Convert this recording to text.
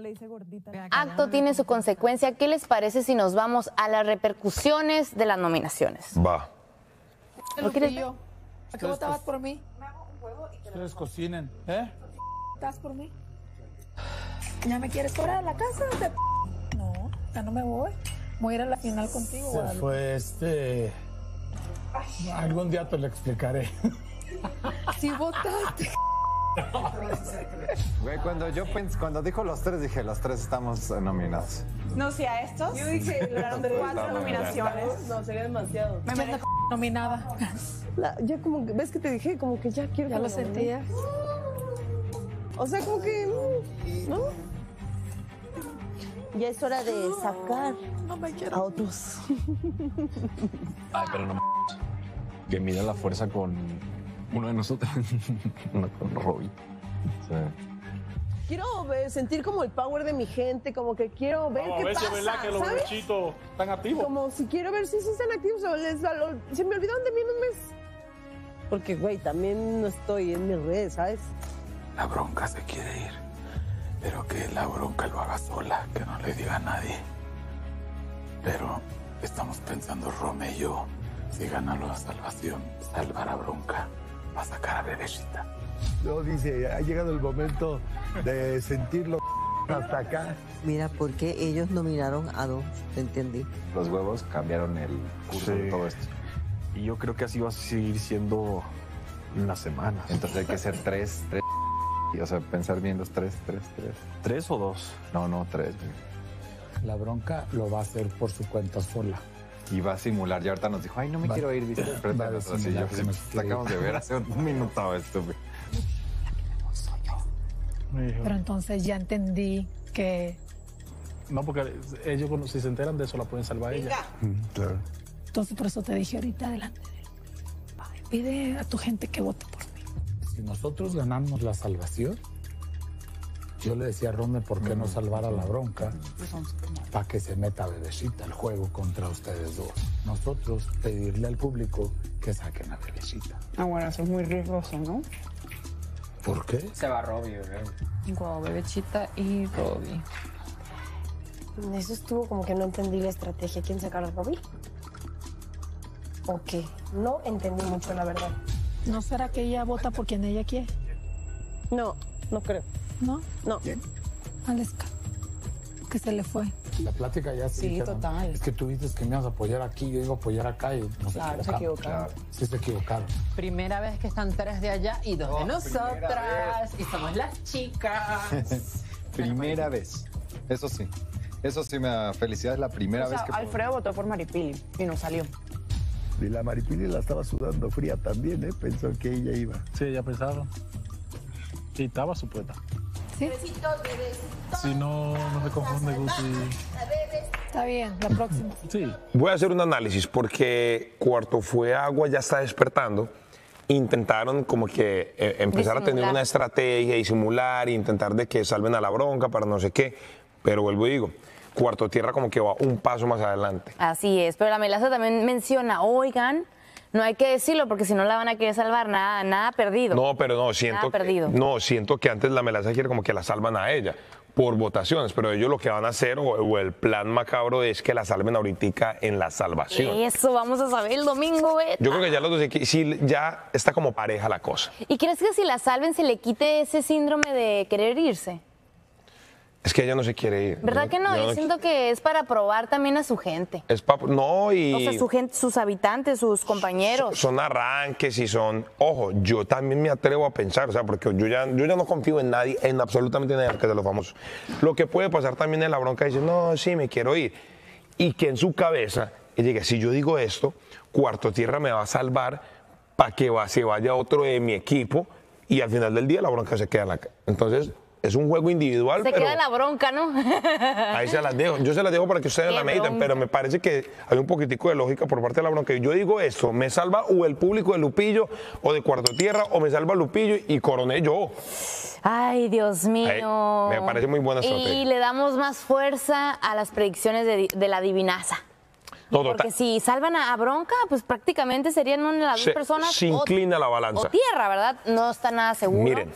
Le dice gordita. Acto tiene su consecuencia. ¿Qué les parece si nos vamos a las repercusiones de las nominaciones? Va. ¿No quieres yo. ¿A qué votabas por mí? Ustedes cocinen, ¿eh? ¿Estás por mí? ¿Ya me quieres fuera de la casa? de p- No, ya no me voy. Voy a ir a la final contigo, Se Guadalupe. fue este. Algún día te lo explicaré. Si votaste. Güey, cuando yo pens- cuando dijo los tres, dije, los tres estamos nominados. No, si a estos. Yo dije, cuatro nominaciones. No, sería demasiado. Me siento nominada. La- ya como que, ves que te dije, como que ya quiero Ya que lo sentías. O sea, como que, ¿no? Ya es hora de sacar No a otros. Ay, pero no Que mida la fuerza con uno de nosotros. no con Robin. Quiero ver- sentir como el power de mi gente, como que quiero ver a qué ver si pasa, es verdad que los ¿sabes? bechitos están activos. Como si quiero ver si sí están activos o les, lo- se me olvidaron de mí en un mes. Porque, güey, también no estoy en mis redes, ¿sabes? La bronca se quiere ir, pero que la bronca lo haga sola, que no le diga a nadie. Pero estamos pensando, Rome y yo, si gana la salvación, salvar a bronca, a sacar a Bebecita. No, dice, ha llegado el momento de sentirlo hasta acá. Mira, ¿por qué ellos nominaron a dos? ¿Te entendí? Los huevos cambiaron el curso de todo esto. Y yo creo que así va a seguir siendo unas semanas. Entonces hay que ser tres, tres. y, O sea, pensar bien los tres, tres, tres. ¿Tres o dos? No, no, tres. La bronca lo va a hacer por su cuenta sola. Y va a simular. Y ahorita nos dijo, ay, no me Va- quiero ir, ¿viste? Frente va a a nosotros. Y simular yo, quiere acabamos de ver hace un minuto dijo, Pero entonces ya entendí que. No, porque ellos cuando- si se enteran de eso la pueden salvar a ella. Claro. Entonces por eso te dije ahorita adelante de él. Ay, Pide a tu gente que vote por mí. Si nosotros ganamos la salvación, yo le decía a Rome por qué no salvar a la bronca para que se meta Bebecita al juego contra ustedes dos. Nosotros pedirle al público que saquen a Bebecita. Ah, bueno, eso es muy riesgoso, ¿no? ¿Por qué? Se va Robbie, bebé. Guau, Bebechita y Robbie. Eso estuvo como que no entendí la estrategia. ¿Quién sacar a Robbie? ¿O qué? No entendí mucho, la verdad. ¿No será que ella vota por quien ella quiere? No, no creo. ¿No? No. Aleska. Que se le fue. La plática ya se Sí, dijeron, total. Es que tú dices que me ibas a apoyar aquí, yo iba a apoyar acá y no se Claro, se equivocaron. Sí, se equivocaron. Primera vez que están tres de allá y dos de nosotras. Y somos las chicas. Primera vez. Eso sí. Eso sí me da felicidad. Es la primera O sea, vez que. Alfredo votó por Maripili y no salió. Y la Maripili la estaba sudando fría también, ¿eh? Pensó que ella iba. Sí, ella pensaba. Y estaba supuesta. ¿Sí? Si no, no se confunde Guti. Está bien, la próxima. Sí. Voy a hacer un análisis porque Cuarto Fue Agua ya está despertando. Intentaron como que eh, empezar a tener una estrategia y simular, e intentar de que salven a la bronca para no sé qué. Pero vuelvo y digo, Cuarto Tierra como que va un paso más adelante. Así es, pero la melaza también menciona, oigan, no hay que decirlo porque si no la van a querer salvar, nada, nada perdido. No, pero no, siento que, no, siento que antes la melaza quiere como que la salvan a ella por votaciones, pero ellos lo que van a hacer o, o el plan macabro es que la salven ahorita en la salvación. Eso vamos a saber el domingo. Yo creo que ya los dos, sí, ya está como pareja la cosa. ¿Y crees que si la salven se le quite ese síndrome de querer irse? Es que ella no se quiere ir. ¿Verdad Yo- que no? yo Yo siento que es para probar también a su gente. Es pa- no, y O sea, su gente, sus habitantes, sus compañeros. son arranques y son. Ojo, yo también me atrevo a pensar, o sea, porque yo ya, yo ya no confío en nadie, en absolutamente nadie que de los famosos. Lo que puede pasar también en la bronca dice, no, sí, me quiero ir. Y que en su cabeza, y diga, si yo digo esto, Cuarto Tierra me va a salvar para que va, se vaya otro de mi equipo y al final del día la bronca se queda en la. Entonces, es un juego individual, Se pero. queda la bronca, ¿no? Ahí se las dejo. Yo se las dejo para que ustedes Qué la mediten, bronca. pero me parece que hay un poquitico de lógica por parte de la bronca. Yo digo esto, me salva o el público de Lupillo o de Cuarto Tierra o me salva Lupillo y coroné yo. Ay, Dios mío. Me parece muy buena estrategia. Y le damos más fuerza a las predicciones de, de la divinaza. No, Porque si salvan a, a Bronca, pues prácticamente serían una de las Se- dos personas. se o- inclina la balanza. O tierra, ¿verdad? No está nada seguro. Miren,